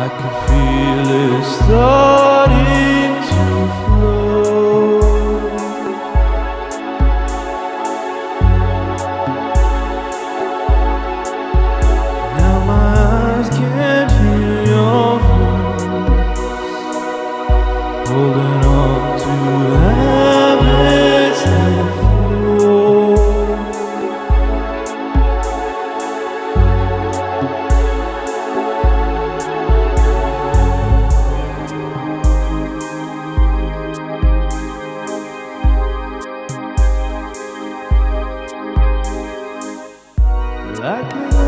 I can feel it starting to flow. Now my eyes can't hear your voice, holding on to that. like me.